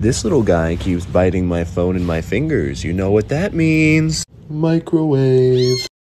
This little guy keeps biting my phone and my fingers. You know what that means. Microwave.